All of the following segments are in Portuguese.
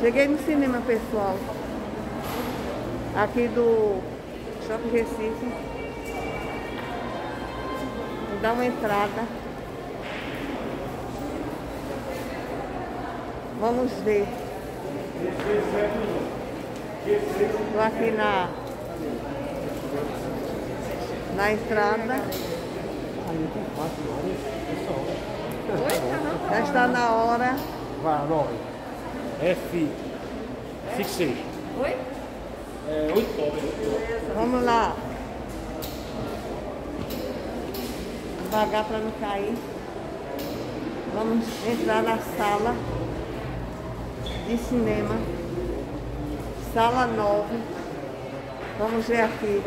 Cheguei no cinema, pessoal. Aqui do Shopping Recife. Vou dar uma entrada. Vamos ver. Estou aqui na, na entrada. Já está na hora. Vai, 9. F. 6. Oi? É, 8 9. Vamos lá. Devagar para não cair. Vamos entrar na sala de cinema. Sala 9. Vamos ver aqui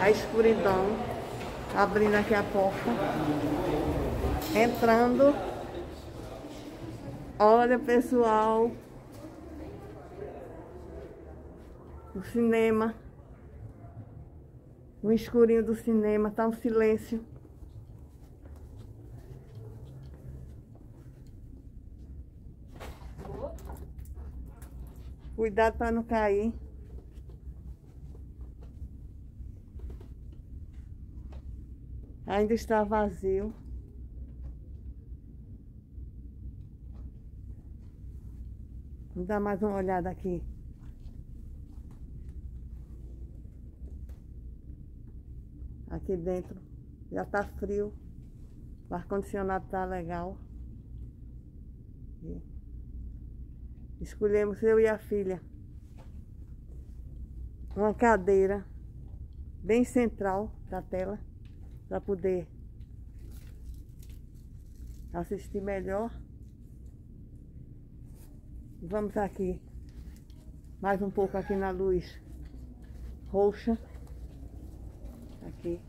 a escuridão. Abrindo aqui a porta. Entrando. Olha, pessoal. O cinema. O escurinho do cinema. Tá um silêncio. Cuidado para não cair. Ainda está vazio. Vamos dar mais uma olhada aqui. Aqui dentro já tá frio. O ar-condicionado tá legal. E escolhemos eu e a filha uma cadeira bem central da tela para poder assistir melhor. Vamos aqui mais um pouco aqui na luz roxa. Aqui.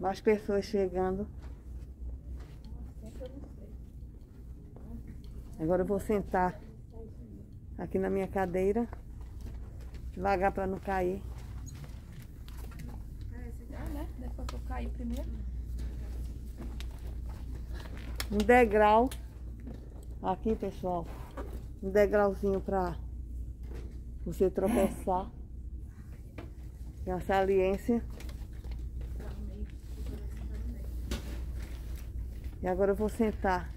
Mais pessoas chegando. Agora eu vou sentar aqui na minha cadeira. Devagar para não cair. Depois eu primeiro. Um degrau. Aqui, pessoal. Um degrauzinho para você tropeçar. Tem uma saliência. E agora eu vou sentar.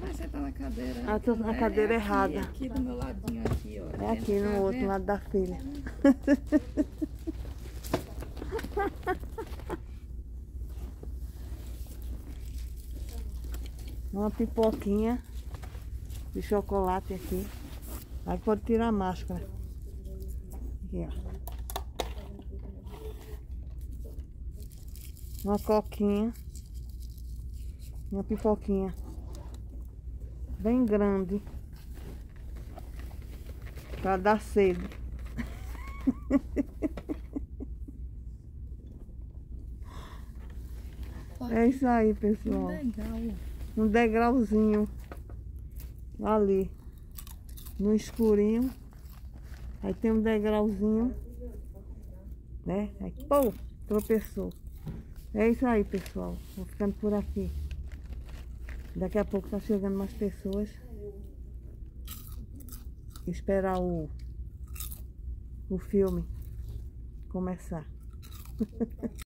Mas você tá na cadeira. Ah, tô na É, cadeira é errada. Aqui do meu ladinho aqui, ó. É aqui no outro lado da filha. Uma pipoquinha de chocolate aqui. Aí pode tirar a máscara. Aqui, ó. Uma coquinha. Uma pipoquinha. Bem grande. Pra dar sede. É isso aí, pessoal. Um degrauzinho ali no escurinho. Aí tem um degrauzinho, né? Aí, pô, tropeçou. É isso aí, pessoal. Vou ficando por aqui. Daqui a pouco tá chegando mais pessoas. Esperar o, o filme começar.